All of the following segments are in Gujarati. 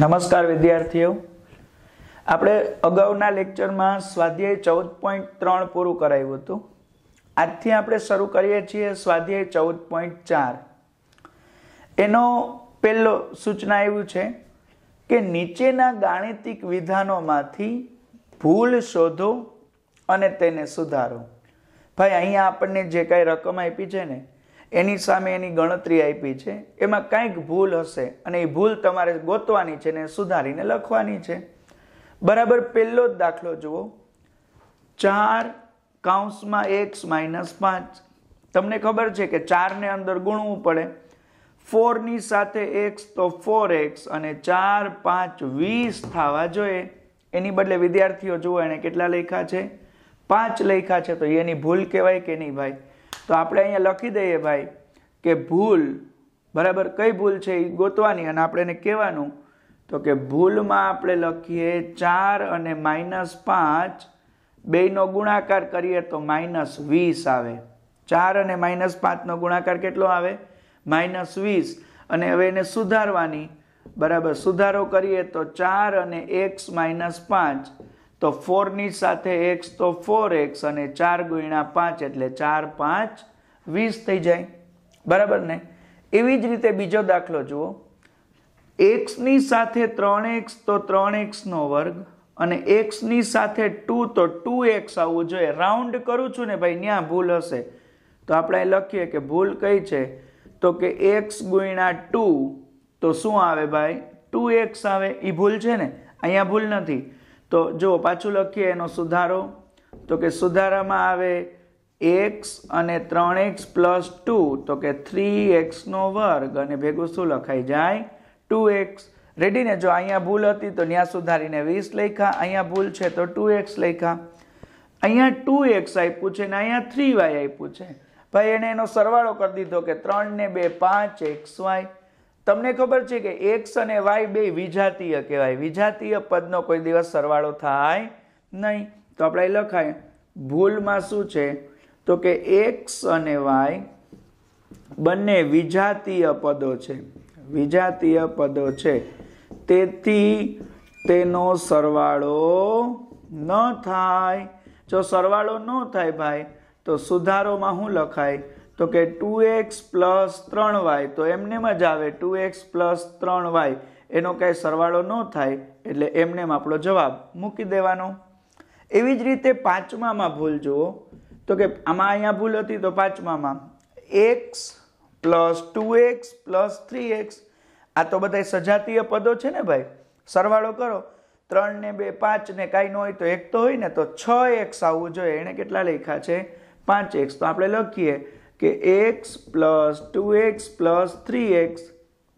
નમસ્કાર વિદ્યાર્થીઓ. આપણે અગાઉના લેક્ચરમાં સ્વાધ્યાય ચૌદ પોઈન્ટ ત્રણ પૂરું કરાવ્યું હતું. આજથી આપણે શરૂ કરીએ છીએ સ્વાધ્યાય ચૌદ પોઈન્ટ ચાર. એનો પહેલો સૂચના એવું છે કે નીચેના ગાણિતિક વિધાનોમાંથી ભૂલ શોધો અને તેને સુધારો. ભાઈ, અહીંયા આપણને જે કાંઈ રકમ આપી છે ને એની સામે એની ગણતરી આપી છે. એમાં કાંઈક ભૂલ હશે અને એ ભૂલ તમારે ગોતવાની છે ને સુધારીને લખવાની છે. બરાબર પહેલો જ દાખલો જુઓ. ચાર કાઉન્સમાં એક્સ માઇનસ પાંચ. તમને ખબર છે કે ચારને અંદર ગુણવું પડે. ફોરની સાથે એક્સ તો ફોર એક્સ અને ચાર પાંચ વીસ થવા જોઈએ. એની બદલે વિદ્યાર્થીઓ જુઓ એણે કેટલા લખ્યા છે. પાંચ લખ્યા છે તો એની ભૂલ કહેવાય કે નહીં ભાઈ? તો આપણે અહીંયા લખી દઈએ ભાઈ કે ભૂલ, બરાબર? કઈ ભૂલ છે એ ગોતવાની અને આપણે એને કહેવાનું? તો કે ભૂલમાં આપણે લખીએ ચાર અને માઇનસ પાંચ બેનો ગુણાકાર કરીએ તો માઇનસ વીસ આવે. ચાર અને માઇનસ પાંચનો ગુણાકાર કેટલો આવે? માઇનસ વીસ. અને હવે એને સુધારવાની. બરાબર? સુધારો કરીએ તો ચાર અને એક્સ માઇનસ પાંચ. તો ફોરની સાથે એક્સ તો ફોર એક્સ અને ચાર ગુણ્યા પાંચ એટલે ચાર પાંચ વીસ થઈ જાય. બરાબર ને? એવી જ રીતે બીજો દાખલો જુઓ. એક્સની સાથે ત્રણ એક્સ તો ત્રણ એક્સનો વર્ગ અને એક્સની સાથે ટુ તો ટુ એક્સ આવવું જોઈએ. રાઉન્ડ કરું છું ને ભાઈ ત્યાં ભૂલ હશે. તો આપણે લખીએ કે ભૂલ કઈ છે? તો કે એક્સ ગુણ્યા ટુ તો શું આવે ભાઈ? ટુ એક્સ આવે. એ ભૂલ છે ને? અહીંયા ભૂલ નથી. તો જો પાછું લખીએ, એનો સુધારો. તો કે સુધારામાં આવે એક્સ અને ત્રણ એક્સ પ્લસ ટુ તો કે થ્રી એક્સનો વર્ગ અને ભેગું શું લખાઈ જાય? ટુ એક્સ રેડીને જો અહીંયા ભૂલ હતી તો ત્યાં સુધારીને વીસ લખ્યા, અહીંયા ભૂલ છે તો ટુ એક્સ લખ્યા. અહીંયા ટુ એક્સ આપ્યું છે ને અહીંયા થ્રી વાય આપ્યું છે. ભાઈ, એને એનો સરવાળો કરી દીધો કે ત્રણ ને બે પાંચ એક્સ વાય તમને ખબર છે કે એક્સ અને વાય બે વિજાતીય કહેવાય. વિજાતીય પદનો કોઈ દિવસ સરવાળો થાય નહીં. તો આપણે લખાય, ભૂલમાં શું છે? તો કે એક્સ અને વાય બંને વિજાતીય પદો છે. વિજાતીય પદો છે. તેથી તેનો સરવાળો ન થાય. જો સરવાળો ન થાય ભાઈ, તો સુધારોમાં શું લખાય? તો કે ટુ એક્સ પ્લસ ત્રણ વાય, તો એમનેમ જ આવે. ટુ એક્સ પ્લસ ત્રણ વાય, એનો કાંઈ સરવાળો ન થાય, એટલે એમનેમ આપણો જવાબ મૂકી દેવાનો. એવી જ રીતે પાંચમામાં ભૂલ જુઓ. તો કે આમાં અહીંયા ભૂલ હતી તો પાંચમામાં. X plus two x plus three x. આ તો બધા સજાતીય પદો છે ને ભાઈ? સરવાળો કરો. ત્રણ ને બે પાંચ ને કાંઈ ન હોય તો એક તો હોય ને તો છ એક્સ આવવું જોઈએ. એણે કેટલા લખ્યા છે? પાંચ એક્સ. તો આપણે લખીએ. કે x plus two x plus three x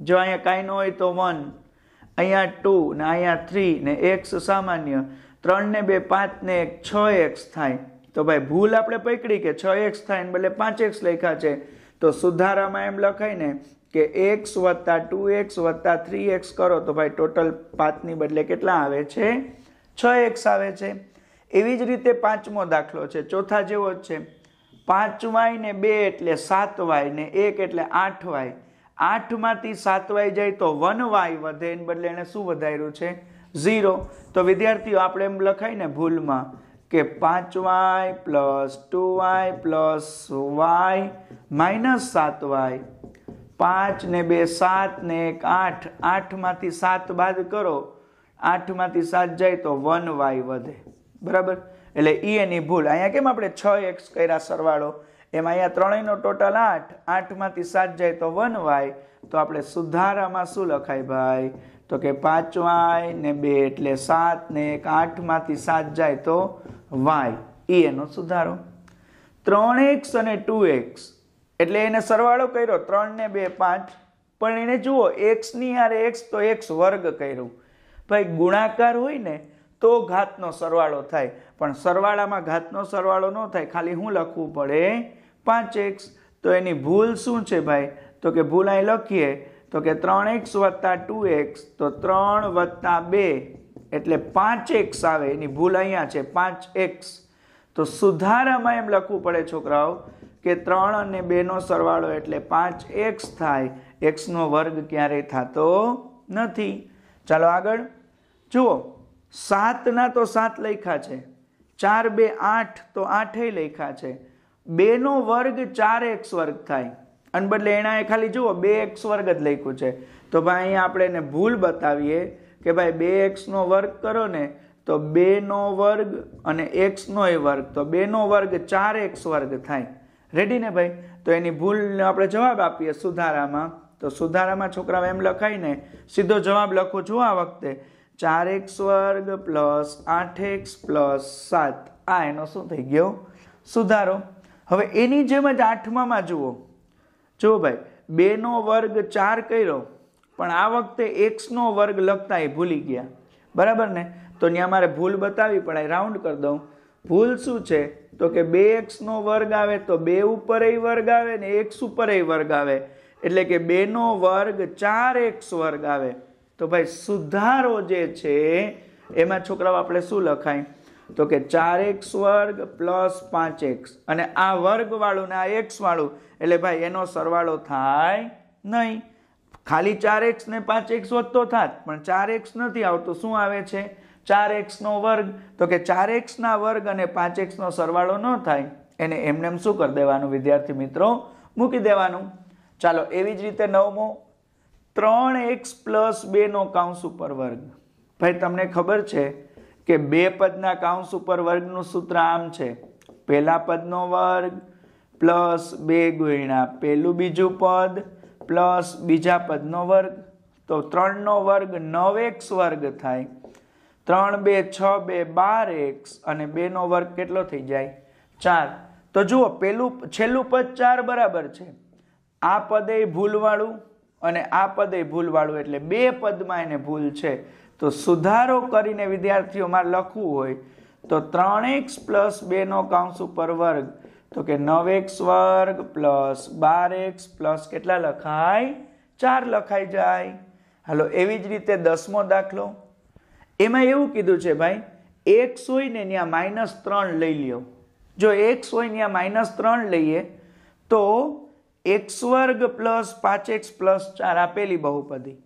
જો અહીંયા કાંઈ ન હોય તો વન અહીંયા ટુ ને અહીંયા થ્રી ને એક્સ સામાન્ય, ત્રણ ને બે પાંચ ને એક છ એક્સ થાય. તો ભાઈ ભૂલ આપણે પકડી કે છ એક્સ થાય ને બદલે પાંચ એક્સ લખ્યા છે. તો સુધારામાં એમ લખાય ને કે એક્સ વત્તા ટુ એક્સ વત્તા થ્રી એક્સ કરો તો ભાઈ ટોટલ પાંચની બદલે કેટલા આવે છે? છ એક્સ આવે છે. એવી જ રીતે પાંચમો દાખલો છે. ચોથા જેવો જ છે. પાંચ વાય ને બે એટલે સાત વાય ને એક એટલે આઠ વાય આઠમાંથી સાત વાય જાય તો વન વાય વધે, એને બદલે એને શું વધાર્યું છે? ઝીરો. તો વિદ્યાર્થીઓ, આપણે એમ લખાય ને ભૂલમાં કે પાંચ y plus two y plus y minus સાત વાય પાંચ ને બે સાત ને એક આઠ. આઠમાંથી સાત બાદ કરો. આઠમાંથી સાત જાય તો વન વાય વધે. બરાબર? એટલે ઈ એની ભૂલ. અહીંયા કેમ આપણે છ એક્સ કર્યા સરવાળો? એમાં અહીંયા ત્રણેયનો ટોટલ આઠ. આઠમાંથી સાત જાય તો વન વાય તો આપણે સુધારામાં શું લખાય ભાઈ? તો કે પાંચ વાય ને બે એટલે સાત ને એક. આઠમાંથી સાત જાય તો વાય ઈ એનો સુધારો. ત્રણ એક્સ અને ટુ એક્સ એટલે એને સરવાળો કર્યો. ત્રણ ને બે પાંચ. પણ એને જુઓ એક્સની યાર એક્સ તો એક્સ વર્ગ કર્યું. ભાઈ ગુણાકાર હોય ને, તો ઘાતનો સરવાળો થાય. પણ સરવાળામાં ઘાતનો સરવાળો ન થાય, ખાલી હું લખવું પડે પાંચ એક્સ. તો એની ભૂલ શું છે ભાઈ? તો કે ભૂલ અહીં લખીએ, તો કે ત્રણ એક્સ વત્તા ટુ એક્સ, તો ત્રણ વત્તા બે. એટલે પાંચ એક્સ આવે, એની ભૂલ અહીંયા છે, પાંચ એક્સ. તો સુધારામાં એમ લખવું પડે છોકરાઓ, કે ત્રણ અને બેનો સરવાળો એટલે પાંચ એક્સ થાય. એક્સનો વર્ગ ક્યારેય થતો નથી. ચાલો આગળ. જુઓ, સાતના તો સાત લખ્યા છે. ચાર બે આઠ તો આઠેય લખ્યા છે. બેનો વર્ગ ચાર એક્સ વર્ગ થાય. અને બદલે એના ખાલી જુઓ, બે એક્સ વર્ગ જ લખ્યું છે. તો ભાઈ અહીંયા આપણે એને ભૂલ બતાવીએ કે ભાઈ બે એક્સનો વર્ગ કરો ને, તો બેનો વર્ગ અને એક્સનો એ વર્ગ, તો બેનો વર્ગ ચાર એક્સ વર્ગ થાય. રેડી ને ભાઈ? તો એની ભૂલને આપણે જવાબ આપીએ સુધારામાં. તો સુધારામાં છોકરાઓ એમ લખાય ને, સીધો જવાબ લખું છું આ વખતે. ચાર એક્સ વર્ગ પ્લસ આઠ એક્સ પ્લસ સાત. આ એનો શું થઈ ગયો? સુધારો. હવે એની જેમ જ આઠમામાં જુઓ. જુઓ ભાઈ, બેનો વર્ગ ચાર કર્યો, પણ આ વખતે એક્સનો વર્ગ લખતા એ ભૂલી ગયા. બરાબર ને? તો ત્યાં મારે ભૂલ બતાવી પડે રાઉન્ડ કરી દઉં. ભૂલ શું છે? તો કે બે એક્સનો વર્ગ આવે તો બે ઉપર એ વર્ગ આવે ને એક્સ ઉપર એ વર્ગ આવે. એટલે કે બેનો વર્ગ ચાર એક્સ વર્ગ આવે. તો ભાઈ સુધારો જે છે, એમાં છોકરાઓ આપણે શું લખાય? તો કે ચાર એક્સ વર્ગ પ્લસ પાંચ એક્સ. અને આ વર્ગવાળું ને આ એક્સ વાળું, એટલે ભાઈ એનો સરવાળો થાય નહીં. ખાલી ચાર એક્સ ને પાંચ એક્સ વધતો થાત, પણ ચાર એક્સ નથી આવતો. શું આવે છે? ચાર એક્સનો વર્ગ. તો કે ચાર એક્સના વર્ગ અને પાંચ એક્સનો સરવાળો ન થાય, એને એમને શું કરી દેવાનું? વિદ્યાર્થી મિત્રો, મૂકી દેવાનું. ચાલો, એવી જ રીતે નવમો ત્રણ એક્સ પ્લસ બેનો કાઉન્સ ઉપર વર્ગ. ભાઈ, તમને ખબર છે કે બે પદના કાઉન્સ ઉપર વર્ગનું સૂત્ર આમ છે. પહેલા પદનો વર્ગ પ્લસ બે ગુણ્યા પહેલું બીજું પદ પ્લસ બીજા પદનો વર્ગ. તો ત્રણનો વર્ગ નવ એક્સ વર્ગ થાય. ત્રણ બે છ બે બાર એક્સ અને બેનો વર્ગ કેટલો થઈ જાય? ચાર. તો જુઓ, પેલું, છેલ્લું પદ ચાર બરાબર છે. આ પદે ભૂલવાળું અને આ પદે ભૂલવાળું એટલે બે પદમાં એને ભૂલ છે. તો સુધારો કરીને વિદ્યાર્થીઓમાં લખવું હોય તો ત્રણ એક્સ પ્લસ બેનો કાઉન્સ ઉપર વર્ગ. તો કે નવ એક્સ વર્ગ પ્લસ બાર એક્સ પ્લસ કેટલા લખાય? ચાર લખાઈ જાય. હાલો, એવી જ રીતે દસમો દાખલો. એમાં એવું કીધું છે ભાઈ, એક્સ હોય ને ત્યાં માઇનસ ત્રણ લઈ લ્યો. જો એક્સ હોય ત્યાં માઇનસ ત્રણ લઈએ, તો એક્સ વર્ગ પ્લસ પાંચ એક્સ પ્લસ ચાર આપેલી બહુપદી.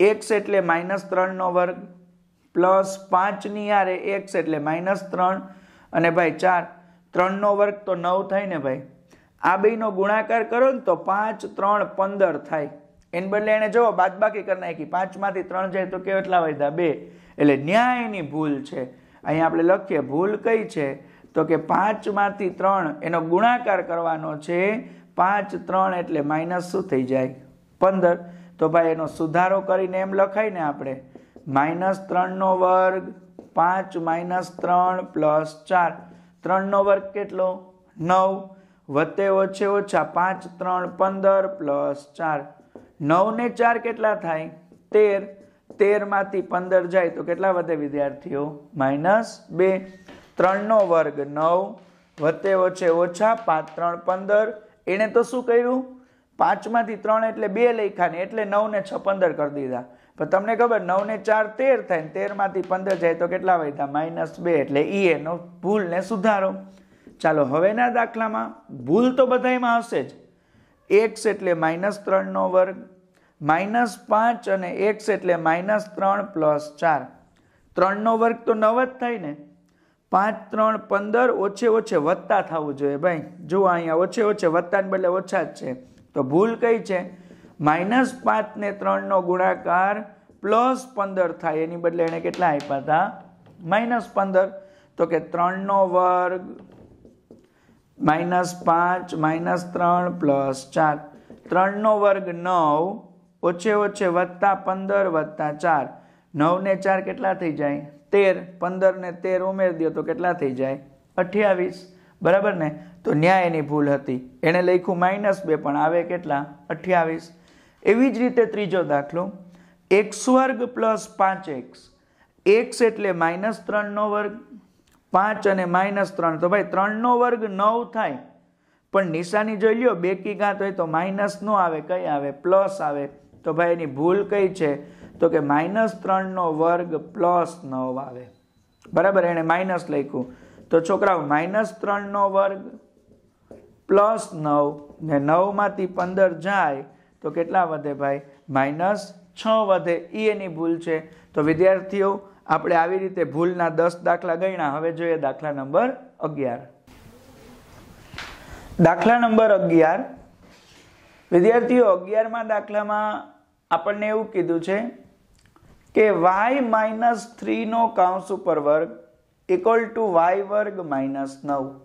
એક્સ એટલે માઇનસ ત્રણનો વર્ગ, પ્લસ પાંચની આરે એક્સ એટલે માઇનસ ત્રણ, અને ભાઈ ચાર, ત્રણનો વર્ગ તો નવ થાય ને ભાઈ? આ બેનો ગુણાકાર કરો ને તો પાંચ, ત્રણ, પંદર થાય. એને બદલે એને જો બાદબાકી કરી નાખી. પાંચમાંથી ત્રણ જાય તો કેટલા વધ્યા? બે. એટલે ન્યાયની ભૂલ છે. અહીંયા આપણે લખીએ, ભૂલ કઈ છે? તો કે પાંચમાંથી ત્રણ એનો ગુણાકાર કરવાનો છે પાંચ, ત્રણ એટલે માઇનસ શું થઈ જાય? પંદર. તો ભાઈ એનો સુધારો કરીને એમ લખાય ને આપણે માઇનસ ત્રણનો વર્ગ પાંચ માઇનસ ત્રણ પ્લસ ચાર. ત્રણનો વર્ગ કેટલો? નવ. વત્તે ઓછે ઓછા પાંચ, ત્રણ, પંદર પ્લસ ચાર. નવને ચાર કેટલા થાય? તેર. તેરમાંથી પંદર જાય તો કેટલા વધે વિદ્યાર્થીઓ? માઇનસ બે. ત્રણનો વર્ગ નવ. વત્તે ઓછે ઓછા પાંચ, ત્રણ, પંદર. એણે તો શું કર્યું? પાંચમાંથી ત્રણ એટલે બે લખ્યા ને એટલે નવ ને છ પંદર કરી દીધા. પણ તમને ખબર, નવ ને ચાર તેર થાય ને તેરમાંથી પંદર જાય તો કેટલા વધ્યા માઇનસ બે એટલે ઈ એનો ભૂલ ને સુધારો. ચાલો, હવેના દાખલામાં ભૂલ તો બધામાં હશે જ. એક્સ એટલે માઇનસ ત્રણનો વર્ગ, માઇનસ પાંચ અને એક્સ એટલે માઇનસ ત્રણ પ્લસ ચાર. ત્રણનો વર્ગ તો નવ જ થાય ને. પાંચ, ત્રણ, પંદર ઓછે ઓછે વધતા થવું જોઈએ ભાઈ. જુઓ અહીંયા ઓછે ઓછે વધતાને બદલે ઓછા જ છે. તો ભૂલ કઈ છે? માઇનસ પાંચ ને ત્રણનો ગુણાકાર પ્લસ પંદર થાય. એની બદલે એને કેટલા આપ્યા હતા? માઇનસ પંદર. તો કે ત્રણનો વર્ગ માઇનસ પાંચ, માઇનસ ત્રણ, પ્લસ ચાર. ત્રણનો વર્ગ નવ, ઓછે ઓછે વત્તા પંદર વત્તા ચાર. નવ ને ચાર કેટલા થઈ જાય? તેર, પંદર ને તેર ઉમેરી દો તો કેટલા થઈ જાય? અઠ્યાવીસ. બરાબર ને? તો ન્યાય એની ભૂલ હતી. એણે લખ્યું માઇનસ બે, પણ આવે કેટલા? અઠ્યાવીસ. એવી જ રીતે ત્રીજો દાખલો. એક્સ વર્ગ પ્લસ પાંચ એક્સ. એક્સ એટલે માઇનસ ત્રણનો વર્ગ. પાંચ અને માઇનસ ત્રણ. તો ભાઈ ત્રણનો વર્ગ નવ થાય. પણ નિશાની જોઈ લ્યો, બેકી ઘાત હોય તો માઇનસ નો આવે. કઈ આવે? પ્લસ આવે. તો ભાઈ એની ભૂલ કઈ છે? તો કે માઇનસ ત્રણનો વર્ગ પ્લસ નવ આવે. બરાબર? એણે માઇનસ લખ્યું. તો છોકરાઓ માઇનસ ત્રણનો વર્ગ પ્લસ નવ ને નવમાંથી પંદર જાય તો કેટલા વધે ભાઈ? માઇનસ છ વધે. એ એની ભૂલ છે. તો વિદ્યાર્થીઓ, આપણે આવી રીતે ભૂલના દસ દાખલા ગણ્યા. હવે જોઈએ દાખલા નંબર અગિયાર. દાખલા નંબર અગિયાર. વિદ્યાર્થીઓ, અગિયારમાં દાખલામાં આપણને એવું કીધું છે કે વાય માઇનસ થ્રીનો કાઉન્સ ઉપર વર્ગ ઇક્વલ ટુ વાય વર્ગ માઇનસ નવ.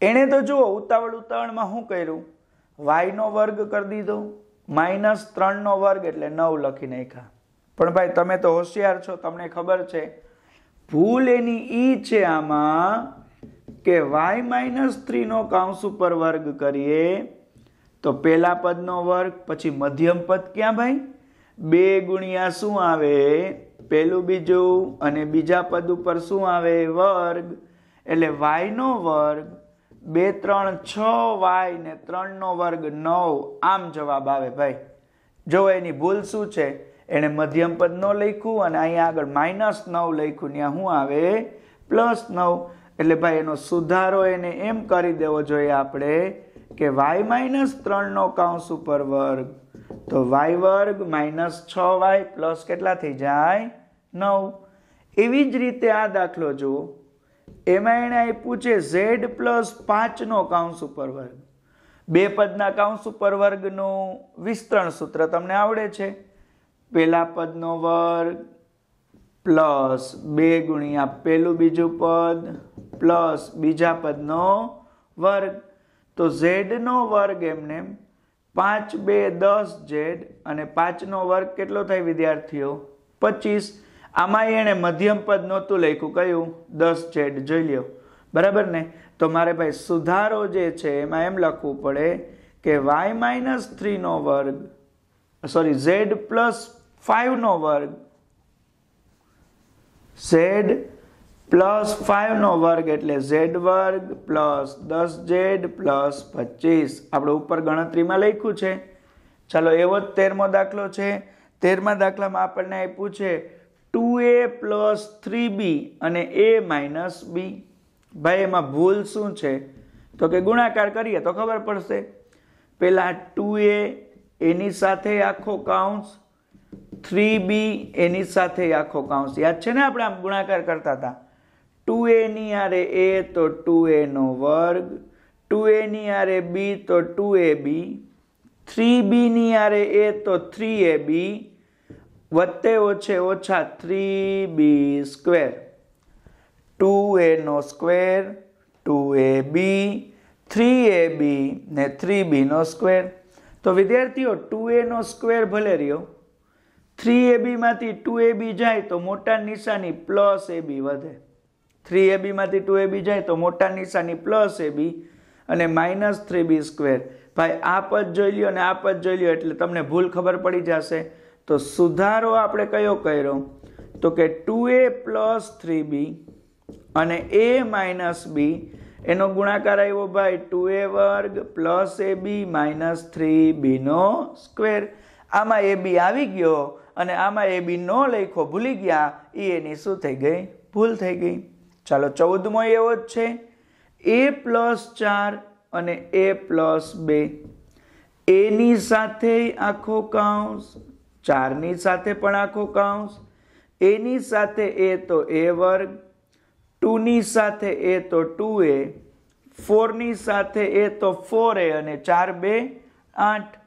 એણે તો જુઓ, ઉતાવળ ઉતાવળમાં શું કર્યું? વાયનો વર્ગ કરી દીધો માઇનસ ત્રણનો વર્ગ એટલે નવ લખી નાખ્યા. પણ ભાઈ, તમે તો હોશિયાર છો, તમને ખબર છે. ભૂલ એની ઈ છે આમાં કે વાય માઇનસ થ્રીનો કાઉન્સ ઉપર વર્ગ કરીએ તો પહેલા પદનો વર્ગ, પછી મધ્યમ પદ ક્યાં ભાઈ? બે ગુણ્યા શું આવે? પહેલું બીજું અને બીજા પદ ઉપર શું આવે? વર્ગ. એટલે વાયનો વર્ગ બે, ત્રણ, છ વાય ને ત્રણનો વર્ગ નવ. આમ જવાબ આવે ભાઈ. જો એની ભૂલ શું છે? એણે મધ્યમ પદ ન લખ્યું અને અહીંયા આગળ માઇનસ નવ લખ્યું. ત્યાં શું આવે? પ્લસ નવ. એટલે ભાઈ એનો સુધારો એને એમ કરી દેવો જોઈએ આપણે. કે વાય માઇનસ ત્રણનો કાઉન્સ ઉપર વર્ગ. તો વાય વર્ગ માઇનસ છ વાય પ્લસ કેટલા થઈ જાય? નવ. એવી જ રીતે આ દાખલો જુઓ. એમાં એણે આપ્યું છે ઝેડ પ્લસ પાંચનો કાઉન્સ ઉપર વર્ગ. બે પદના કાઉન્સ ઉપર વર્ગનું વિસ્તરણ સૂત્ર તમને આવડે છે. પેલા પદનો વર્ગ પ્લસ બે ગુણ્યા પેલું બીજું પદ પ્લસ બીજા પદનો વર્ગ. તો ઝેડનો વર્ગ એમને પાંચ બે દસ ઝેડ અને પાંચનો વર્ગ કેટલો થાય વિદ્યાર્થીઓ? પચીસ. આમાં એણે મધ્યમ પદ નહોતું લખ્યું. કયું? દસ ઝેડ. જોઈ લ્યો. બરાબર ને? તો મારે ભાઈ સુધારો જે છે એમાં એમ લખવું પડે કે વાય માઇનસ થ્રીનો વર્ગ, સોરી, ઝેડ પ્લસ ફાઈવનો વર્ગ, ઝેડ પ્લસ ફાઇવનો વર્ગ એટલે ઝેડ વર્ગ પ્લસ દસ ઝેડ પ્લસ પચીસ. આપણે ઉપર ગણતરીમાં લખ્યું છે. ચાલો એવો જ તેરમો દાખલો છે. તેરમા દાખલામાં આપણને આપ્યું છે two a plus three b અને એ માઇનસ બી ભાઈ, એમાં ભૂલ શું છે? તો કે ગુણાકાર કરીએ તો ખબર પડશે. પેલા ટુ એ એની સાથે આખો કાઉન્સ થ્રી બી એની સાથે આખો કાઉન્સ યાદ છે ને આપણે આમ ગુણાકાર કરતા હતા? ટુ એની આરે એ તો ટુ એનો વર્ગ ટુ એની આરે બી તો ટુ એ બી, થ્રી બીની આરે એ તો થ્રી એ બી, વત્તે ઓછે ઓછા થ્રી બી સ્ક્વેર. ટુ એનો square two a b three a b ને થ્રી બીનો સ્ક્વેર. તો વિદ્યાર્થીઓ ટુ એનો સ્ક્વેર ભલે રહ્યો થ્રી એ બીમાંથી ટુ એ જાય તો મોટા નિશાની પ્લસ એ વધે. થ્રી એ બીમાંથી ટુ એ બી જાય તો મોટા નિશાની પ્લસ એ બી અને માઇનસ થ્રી બી સ્ક્વેર. ભાઈ, આ પદ જોઈ લ્યો અને આ પદ જોઈ લ્યો એટલે તમને ભૂલ ખબર પડી જશે. તો સુધારો આપણે કયો કર્યો? તો કે two a plus three b અને એ માઇનસ બી એનો ગુણાકાર આવ્યો ભાઈ ટુ એ વર્ગ plus a b minus three Bino square. આમાં એ બી આવી ગયો અને આમાં એ બી નો લખો ભૂલી ગયા. એ એની શું થઈ ગઈ? ભૂલ થઈ ગઈ. ચાલો ચૌદમો એવો જ છે. એ પ્લસ ચાર અને એ પ્લસ બે. એની સાથે આખો કાઉન્સ ચારની સાથે પણ આખો કાઉન્સ એની સાથે એ તો એ વર્ગ ટુની સાથે એ તો ટુ એ ફોરની સાથે એ તો ફોર એ અને ચાર બે, આઠ.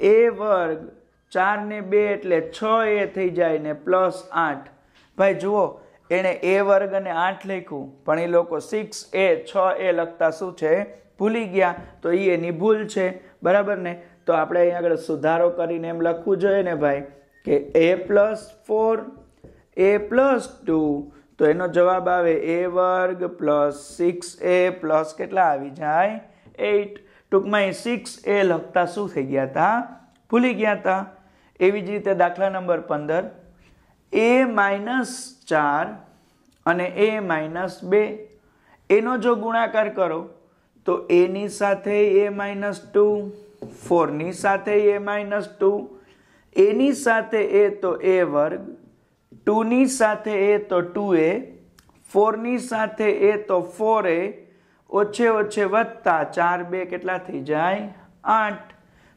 એ વર્ગ, ચાર ને બે એટલે છ એ થઈ જાય ને પ્લસ આઠ. ભાઈ જુઓ એણે એ વર્ગ અને આઠ લખ્યું. પણ એ લોકો સિક્સ એ, છ એ લખતા શું છે? ભૂલી ગયા. તો એ એની ભૂલ છે. બરાબર ને? તો આપણે અહીં આગળ સુધારો કરીને એમ લખવું જોઈએ ને ભાઈ, કે a plus four a plus two તો એનો જવાબ આવે એ વર્ગ પ્લસ સિક્સ એ પ્લસ કેટલા આવી જાય? એટ ટૂંકમાં એ સિક્સ એ લખતા શું થઈ ગયા હતા ભૂલી ગયા હતા એવી જ રીતે દાખલા નંબર પંદર. એ માઇનસ ચાર અને એ માઇનસ બે. એનો જો ગુણાકાર કરો, તો એની સાથે એ માઇનસ ટુ, ફોરની સાથે એ માઇનસ ટુ, એની સાથે એ તો એ વર્ગ, ટુની સાથે એ તો ટુ એ, ફોરની સાથે એ તો ફોર એ, ઓછે ઓછે વધતા ચાર બે કેટલા થઈ જાય? આઠ.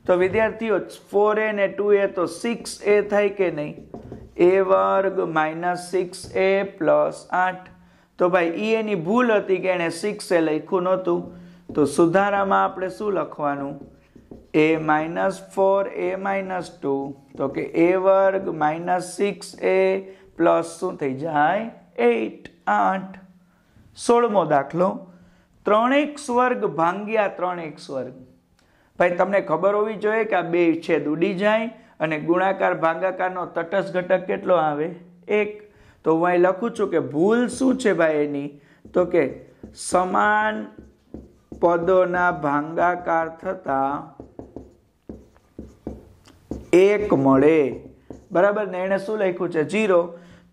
તો વિદ્યાર્થીઓ ફોર એ ને ટુ એ તો સિક્સ એ થાય કે નહીં? એ વર્ગ માઇનસ સિક્સ એ પ્લસ આઠ. તો ભાઈ ઈ એની ભૂલ હતી કે એણે સિક્સ એ લખ્યું નહોતું. તો સુધારામાં આપણે શું લખવાનું? A minus four a minus two તો કે એ વર્ગ માઇનસ સિક્સ એ પ્લસ શું થઈ જાય? એટ આઠ. સોળમો દાખલો. ત્રણેક સ્વર્ગ ભાંગ્યા ત્રણેક એક્સ વર્ગ ભાઈ, તમને ખબર હોવી જોઈએ કે આ બે છેદ ઉડી જાય અને ગુણાકાર, ભાગાકારનો તટસ્થ ઘટક કેટલો આવે? એક. તો હું અહીં લખું છું કે ભૂલ શું છે ભાઈ એની? તો કે સમાન પદોના ભાંગાકાર થતા એક મળે. બરાબર ને એણે શું લખ્યું છે? જીરો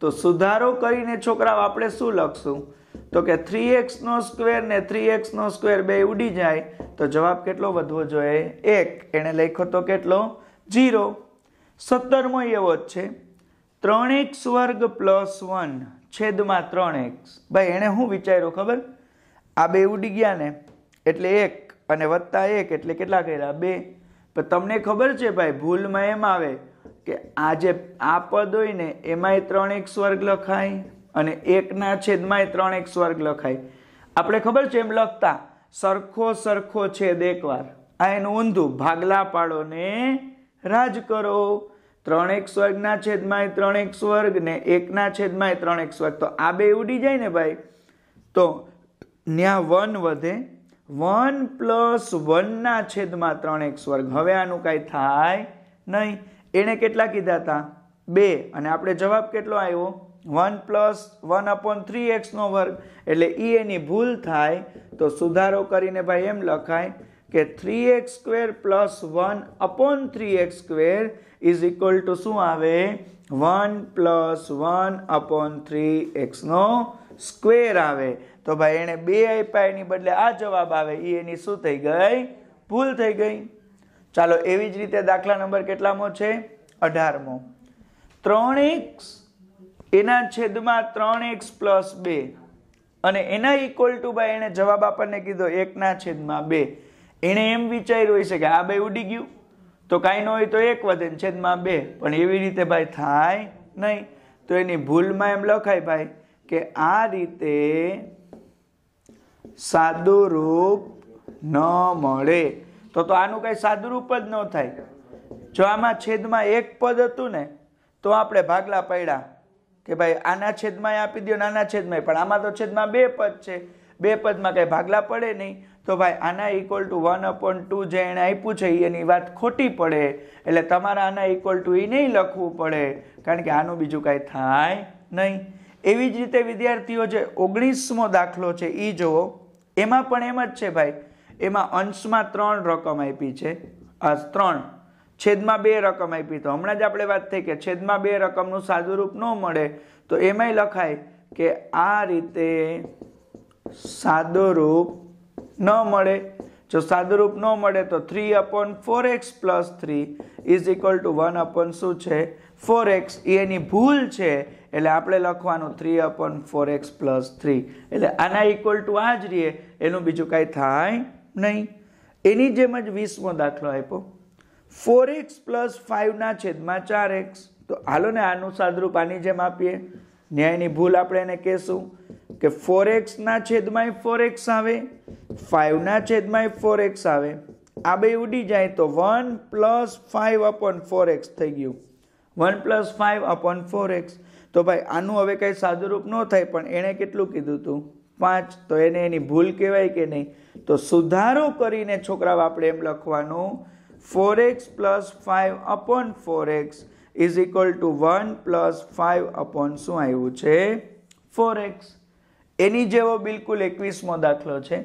તો સુધારો કરીને છોકરાઓ, આપણે શું લખશું? તો કે થ્રી એક્સનો સ્ક્વેર ને થ્રી એક્સનો સ્ક્વેર બે ઉડી જાય, તો જવાબ કેટલો વધવો જોઈએ? એક. એણે લખ્યો તો કેટલો? જીરો સત્તરમો એવો જ છે. ત્રણ એક્સ વર્ગ પ્લસ વન છેદમાં ત્રણ એક્સ ભાઈ એણે શું વિચાર્યું ખબર? આ બે ઉડી ગયા ને, એટલે એક અને વત્તા એક એટલે કેટલા કર્યા? બે. પણ તમને ખબર છે ભાઈ, ભૂલમાં એમ આવે કે આ જે આ પદ હોય ને, એમાંય ત્રણ એક્સ વર્ગ લખાય. અને એકના છેદમાંય ત્રણ એક સ્વર્ગ લખાય. આપણે ખબર છે એમ લખતા, સરખો સરખો છેદ એકવાર. આ એનું ઊંધું, ભાગલા પાડો ને રાજ કરો. ત્રણ એક સ્વર્ગના છેદમાં ત્રણ એક સ્વર્ગ ને એકના છેદમાં ત્રણ એક સ્વર્ગ. તો આ બે ઉડી જાય ને ભાઈ. તો ન્યા વન વધે. વન પ્લસ વનના છેદમાં ત્રણ એક સ્વર્ગ. હવે આનું કાંઈ થાય નહીં. એણે કેટલા કીધા હતા બે. અને આપણે જવાબ કેટલો આવ્યો? One plus one upon three એક્સનો વર્ગ. એટલે ઈ એની ભૂલ થાય તો સુધારો કરીને ભાઈ એમ લખાય કે three x square plus one upon three x square is equal to શું આવે? One plus one upon three એક્સનો square આવે. તો ભાઈ એણે બે આપ્યા એની બદલે આ જવાબ આવે. એ એની શું થઈ ગઈ? ભૂલ થઈ ગઈ. ચાલો એવી જ રીતે દાખલા નંબર કેટલામો છે? અઢારમો. ત્રણ એક્સ એના છેદમાં ત્રણ એક્સ પ્લસ બે. અને એના ઇક્વલ ટુ બાય એણે જવાબ આપણને કીધો એકના છેદમાં બે. એણે એમ વિચાર્યું હોય છે કે આ ભાઈ ઉડી ગયું. તો કાંઈ ન હોય તો એક વધે છેદમાં બે. પણ એવી રીતે ભાઈ થાય નહીં. તો એની ભૂલમાં એમ લખાય ભાઈ કે આ રીતે સાદું રૂપ ન મળે. તો તો આનું કાંઈ સાદુરૂપ જ ન થાય. જો આમાં છેદમાં એક પદ હતું ને, તો આપણે ભાગલા પડ્યા. કે ભાઈ આના છેદમાં આપી દો નાના છેદમાં પણ આમાં તો છેદમાં બે પદ છે. બે પદમાં કંઈ ભાગલા પડે નહીં. તો ભાઈ આના equal to one upon two જે એણે આપ્યું છે એની વાત ખોટી પડે. એટલે તમારે આના ઇક્વલ ટુ એ નહીં લખવું પડે. કારણ કે આનું બીજું કાંઈ થાય નહીં. એવી જ રીતે વિદ્યાર્થીઓ જે ઓગણીસમો દાખલો છે એ જુઓ. એમાં પણ એમ જ છે ભાઈ. એમાં અંશમાં ત્રણ રકમ આપી છે. આ ત્રણ. છેદમાં બે રકમ આપી તો. હમણાં જ આપણે વાત થઈ કે છેદમાં બે રકમનું સાદુરૂપ ન મળે, તો એમાંય લખાય કે આ રીતે સાદુરૂપ ન મળે. જો સાદુરૂપ ન મળે તો three upon four x plus three is equal to one upon શું છે? ફોર એક્સ એની ભૂલ છે, એટલે આપણે લખવાનું three upon four x plus three એટલે આના ઇક્વલ ટુ આ જ રહીએ એનું બીજું કાંઈ થાય નહીં. એની જેમ જ વીસમો દાખલો આપ્યો. ફોર એક્સ પ્લસ ફાઇવના છેદમાં ચાર એક્સ. તો હાલો ને આનું સાદરૂપ આની જેમ આપીએ. ન્યાયની ભૂલ આપણે એને કહેશું કે ફોર એક્સના છેદમાં ફોર એક્સ આવે ફાઇવના છેદમાં ફોર એક્સ આવે. આ બે ઉડી જાય તો one plus five upon four x થઈ ગયું. One plus five upon four x. તો ભાઈ, આનું હવે કંઈ સાદુરૂપ ન થાય, પણ એણે કેટલું કીધું હતું પાંચ. તો એને એની ભૂલ કહેવાય કે નહીં? તો સુધારો કરીને છોકરાઓ, આપણે એમ લખવાનું four x plus five upon four x is equal to one plus five upon શું આવ્યું છે? ફોર એક્સ એની જેવો બિલકુલ એકવીસમો દાખલો છે.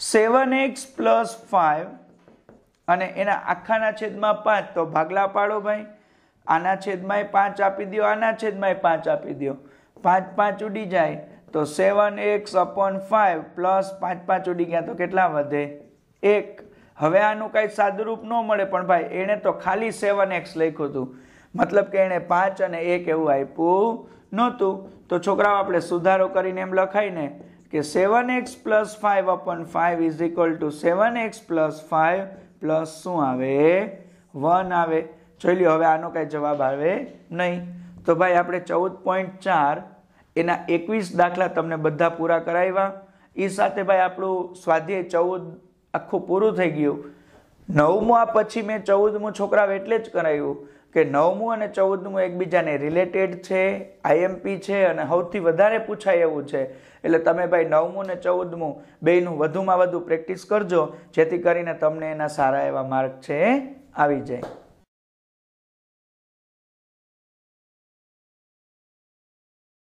સેવન એક્સ પ્લસ ફાઇવ અને એના આખાના છેદમાં પાંચ. તો ભાગલા પાડો ભાઈ. આના છેદમાં પાંચ આપી દો આના છેદમાં પાંચ આપી દો પાંચ પાંચ ઉડી જાય. તો seven x upon five plus પાંચ પાંચ ઉડી ગયા તો કેટલા વધે? એક. હવે આનું કાંઈ સાદુરૂપ ન મળે, પણ ભાઈ, એણે તો ખાલી સેવન એક્સ લખ્યું હતું. મતલબ કે એણે પાંચ અને એક એવું આપ્યું નહોતું. તો છોકરાઓ, આપણે સુધારો કરીને એમ લખાય ને કે seven x plus five upon five is equal to seven x plus five plus શું આવે? વન આવે. જોઈ લ્યો, હવે આનો કાંઈ જવાબ આવે નહીં. તો ભાઈ, આપણે ચૌદ પોઈન્ટ ચાર, એના એકવીસ દાખલા તમને બધા પૂરા કરાવ્યા. એ સાથે ભાઈ, આપણું સ્વાધ્યાય ચૌદ આખું પૂરું થઈ ગયું. નવમું આ પછી મેં ચૌદમું છોકરાઓ એટલે જ કરાવ્યું કે નવમું અને ચૌદમું એકબીજાને રિલેટેડ છે આઈએમપી છે અને સૌથી વધારે પૂછાય એવું છે. એટલે તમે ભાઈ નવમું ને ચૌદમું બેયનું વધુમાં વધુ પ્રેક્ટિસ કરજો, જેથી કરીને તમને એના સારા એવા માર્ક છે, આવી જાય.